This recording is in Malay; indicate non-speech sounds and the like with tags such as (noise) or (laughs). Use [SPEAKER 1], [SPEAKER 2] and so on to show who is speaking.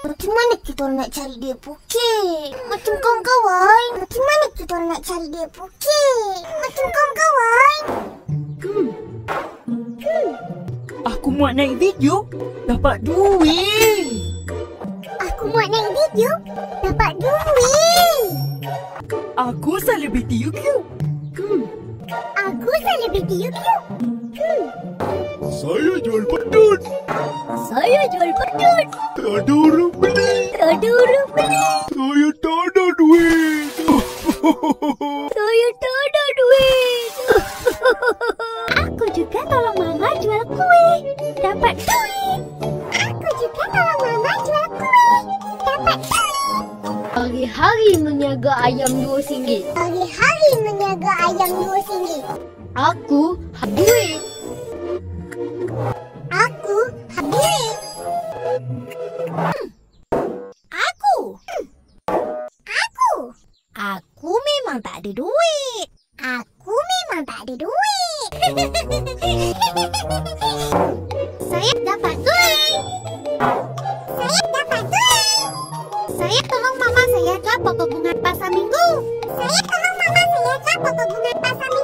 [SPEAKER 1] Macam mana kita nak cari dia Pukit? Macam kawan-kawan. Macam mana kita nak cari dia Pukit? Macam kawan-kawan.
[SPEAKER 2] Aku muat naik video. Dapat duit.
[SPEAKER 1] Aku muat naik video. Dapat duit.
[SPEAKER 2] Aku selebriti YouTube.
[SPEAKER 1] Aku selebriti YouTube.
[SPEAKER 3] Saya jual pedut.
[SPEAKER 1] Saya jual pedut.
[SPEAKER 3] Tak ada orang beli.
[SPEAKER 1] Tak ada orang beli.
[SPEAKER 3] Saya tak ada duit.
[SPEAKER 1] Saya tak ada duit. Aku juga tolong Mama jual kuih. Dapat duit. Aku juga tolong Mama jual kuih. Dapat duit.
[SPEAKER 4] Hari-hari meniaga ayam RM2.
[SPEAKER 1] Hari-hari meniaga ayam RM2.
[SPEAKER 4] Aku habis duit.
[SPEAKER 1] Aku. Aku. Aku memang tak ada duit. Aku memang tak ada duit. (laughs) Saya dapat duit. Saya dapat duit. Saya tolong mama saya jual pokok bunga pasar minggu. Saya tolong mama saya jual pokok bunga pasar minggu.